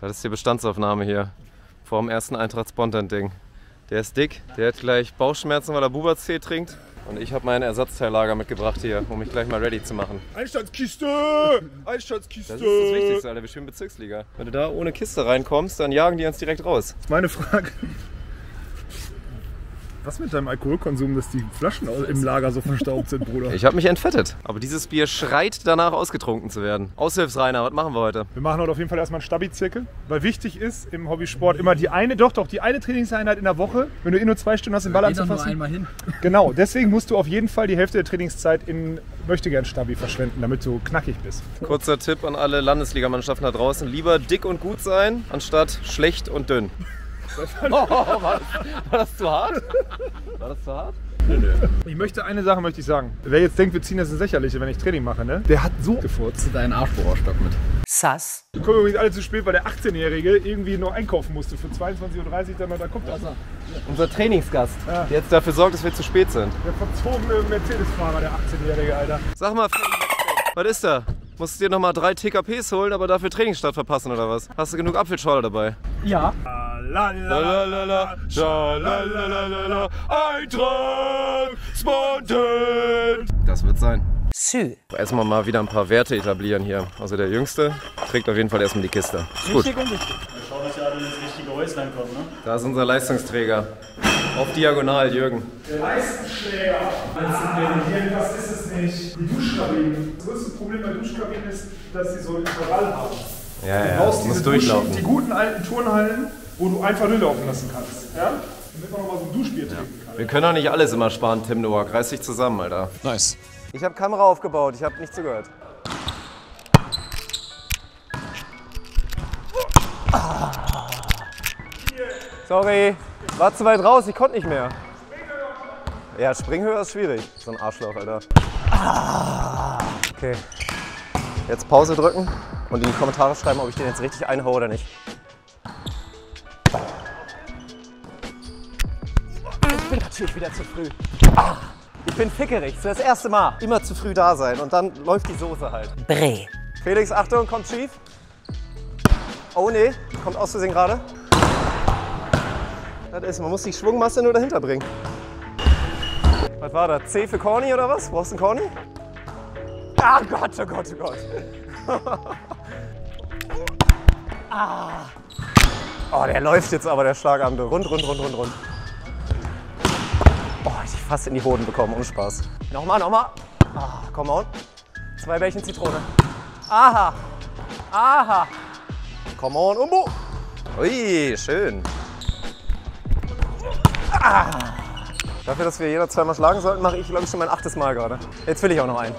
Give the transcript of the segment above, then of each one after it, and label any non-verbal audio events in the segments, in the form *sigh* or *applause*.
Das ist die Bestandsaufnahme hier. Vor dem ersten Eintracht-Spontan-Ding. Der ist dick, der hat gleich Bauchschmerzen, weil er Bubertee trinkt. Und ich habe mein Ersatzteillager mitgebracht hier, um mich gleich mal ready zu machen. Einstandskiste! Einstandskiste! Das ist das Wichtigste, Alter. Wir spielen Bezirksliga. Wenn du da ohne Kiste reinkommst, dann jagen die uns direkt raus. Meine Frage. Was mit deinem Alkoholkonsum, dass die Flaschen im Lager so verstaubt sind, Bruder? Ich habe mich entfettet. Aber dieses Bier schreit danach, ausgetrunken zu werden. Aushilfsreiner, was machen wir heute? Wir machen heute auf jeden Fall erstmal einen Stabi-Zirkel, weil wichtig ist im Hobbysport immer die eine, doch, doch, die eine Trainingseinheit in der Woche, wenn du eh nur zwei Stunden hast, den Ball doch nur anzufassen. einmal hin. Genau, deswegen musst du auf jeden Fall die Hälfte der Trainingszeit in Möchtegern-Stabi verschwenden, damit du knackig bist. Kurzer Tipp an alle Landesligamannschaften da draußen. Lieber dick und gut sein, anstatt schlecht und dünn. *laughs* Oh, war, das, war das zu hart? War das zu hart? Ich möchte eine Sache möchte ich sagen. Wer jetzt denkt, wir ziehen das ins Lächerliche, wenn ich Training mache, ne? Der hat so gefurzt. Deinen Arschbohrerstock mit. Sass. Wir kommen übrigens alle zu spät, weil der 18-Jährige irgendwie noch einkaufen musste für 22.30 Uhr, dann da kommt er. Unser Trainingsgast, der jetzt dafür sorgt, dass wir zu spät sind. Der verzogene Mercedes-Fahrer, der 18-Jährige, Alter. Sag mal, was ist da? Musst du dir nochmal drei TKPs holen, aber dafür Trainingsstart verpassen oder was? Hast du genug Apfelschorle dabei? Ja. Lalalala, schalalalala, Eintracht, Spontan. Das wird sein. Sü. Erstmal mal wieder ein paar Werte etablieren hier. Also der Jüngste trägt auf jeden Fall erstmal die Kiste. Ist gut. Schauen, dass ihr alle ins richtige Häuslein kommt, ne? Da ist unser Leistungsträger. Auf Diagonal, Jürgen. Der Leistenschläger. Das ist es nicht. Die Duschkabinen. Das größte Problem bei Duschkabinen ist, dass sie so ein Intervall haben. Ja, Du ja, brauchst muss diese Duschen, durchlaufen. die guten alten Turnhallen, wo du einfach durchlaufen lassen kannst. Ja? Damit man noch mal so ein Duschbier trinken kann. Wir können doch nicht alles immer sparen, Tim Noack. Reiß dich zusammen, Alter. Nice. Ich habe Kamera aufgebaut, ich habe nicht zugehört. Sorry, war zu weit raus, ich konnte nicht mehr. Ja, Springhöhe ist schwierig. So ein Arschloch, Alter. Okay. Jetzt Pause drücken und in die Kommentare schreiben, ob ich den jetzt richtig einhaue oder nicht. Bin natürlich wieder zu früh. Ich bin fickerig, das ist das erste Mal. Immer zu früh da sein und dann läuft die Soße halt. Bre. Felix, Achtung, kommt schief. Oh nee, kommt aus Versehen gerade. Das ist, man muss die Schwungmasse nur dahinter bringen. Was war das? C für Corny oder was? Brauchst du einen Corny? Ah Gott, oh Gott, oh Gott. *laughs* ah. Oh, der läuft jetzt aber, der Schlagabende. Rund, rund, rund, rund, rund. Fast in die Hoden bekommen, ohne Spaß. Nochmal, nochmal. Ah, come on. Zwei Bällchen Zitrone. Aha. Aha. Come on, Umbo. Ui, schön. Ah. Dafür, dass wir jeder zweimal schlagen sollten, mache ich, glaube ich, schon mein achtes Mal gerade. Jetzt will ich auch noch einen.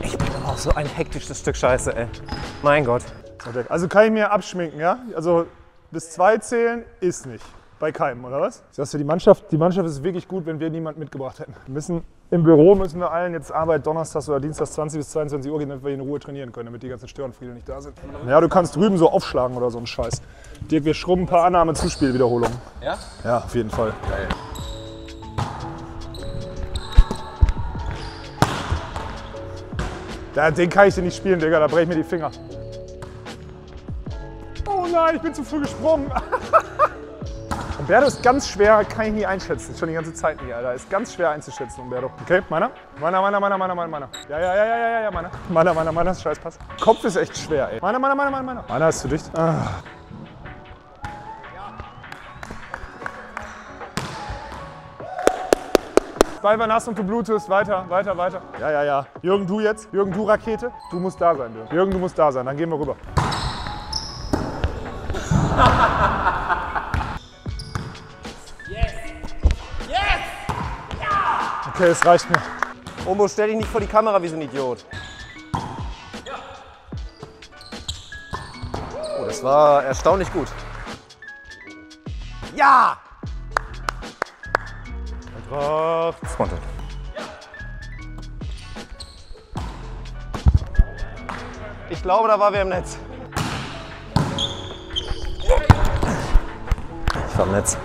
Ich bin auch so ein hektisches Stück Scheiße, ey. Mein Gott. Also kann ich mir abschminken, ja? Also bis zwei zählen ist nicht. Bei keinem, oder was? Sagst du, die Mannschaft, die Mannschaft ist wirklich gut, wenn wir niemanden mitgebracht hätten. Wir müssen, Im Büro müssen wir allen jetzt Arbeit donnerstags oder dienstags 20 bis 22 Uhr gehen, damit wir in Ruhe trainieren können, damit die ganzen Störenfriede nicht da sind. Ja, du kannst drüben so aufschlagen oder so einen Scheiß. Dirk, wir schrubben ein paar Annahme-Zuspielwiederholungen. Ja? Ja, auf jeden Fall. Geil. Ja, den kann ich dir nicht spielen, Digga, da breche ich mir die Finger. Nein, ich bin zu früh gesprungen. *laughs* Umberto ist ganz schwer, kann ich nie einschätzen. Schon die ganze Zeit nie, Alter. Ist ganz schwer einzuschätzen, Umberto. Okay, meiner? Meiner, meiner, meiner, meiner, meiner, meiner. Ja, ja, ja, ja, ja, ja, meiner. Meiner, meiner, meiner, scheiß Pass. Kopf ist echt schwer, ey. Meiner, meiner, meiner, meiner, meiner. Meiner ist zu dicht. Ah. Ball war nass und du blutest. Weiter, weiter, weiter. Ja, ja, ja. Jürgen, du jetzt. Jürgen, du Rakete. Du musst da sein, Jürgen. Jürgen, du musst da sein. Dann gehen wir rüber. Okay, es reicht mir. Ombo, stell dich nicht vor die Kamera wie so ein Idiot. Oh, das war erstaunlich gut. Ja! Spontan. Ich glaube, da war wer im Netz. War Netz.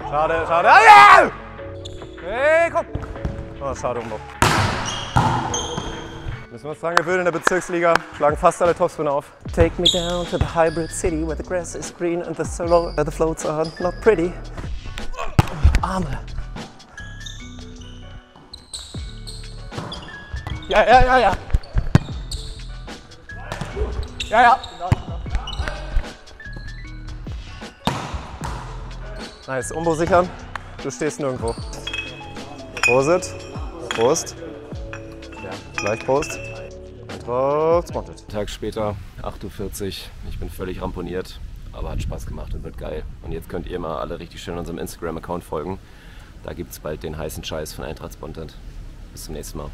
Schade, schade. Ah, ja! Hey, komm! Oh, schade. Müssen Müssen wir uns dran gewöhnen in der Bezirksliga. Schlagen fast alle Topspinner auf. Take me down to the hybrid city where the grass is green and the solo, where the floats are not pretty. Arme. Ja, ja, ja, ja. Ja, ja. Nice. Umbo sichern. Du stehst nirgendwo. Prosit. Prost. Ja, gleich Prost. Drauf, Sponted. Tag später, 8.40 Uhr. Ich bin völlig ramponiert, aber hat Spaß gemacht und wird geil. Und jetzt könnt ihr mal alle richtig schön unserem Instagram-Account folgen. Da gibt es bald den heißen Scheiß von Eintracht Spontent. Bis zum nächsten Mal.